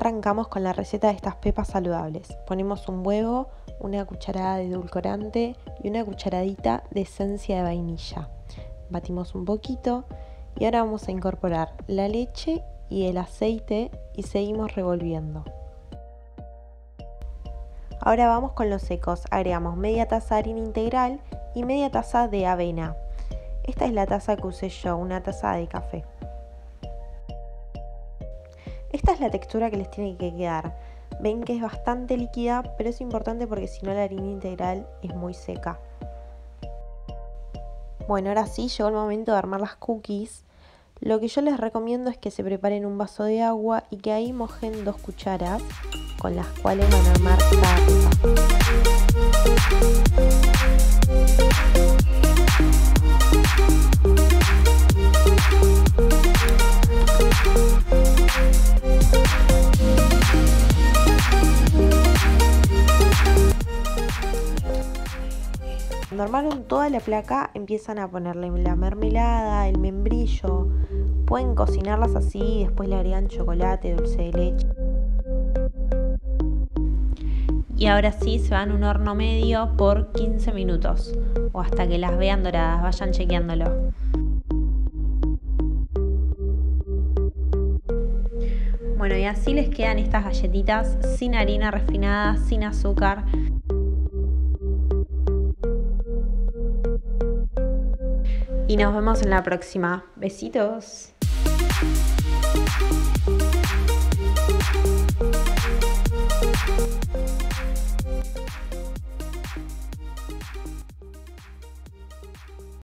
arrancamos con la receta de estas pepas saludables. Ponemos un huevo, una cucharada de edulcorante y una cucharadita de esencia de vainilla. Batimos un poquito y ahora vamos a incorporar la leche y el aceite y seguimos revolviendo. Ahora vamos con los secos. Agregamos media taza de harina integral y media taza de avena. Esta es la taza que usé yo, una taza de café. Esta es la textura que les tiene que quedar. Ven que es bastante líquida, pero es importante porque si no la harina integral es muy seca. Bueno, ahora sí llegó el momento de armar las cookies. Lo que yo les recomiendo es que se preparen un vaso de agua y que ahí mojen dos cucharas con las cuales van a armar Cuando armaron toda la placa empiezan a ponerle la mermelada, el membrillo. Pueden cocinarlas así y después le agregan chocolate, dulce de leche. Y ahora sí se van a un horno medio por 15 minutos o hasta que las vean doradas, vayan chequeándolo. Bueno, y así les quedan estas galletitas sin harina refinada, sin azúcar. Y nos vemos en la próxima. Besitos.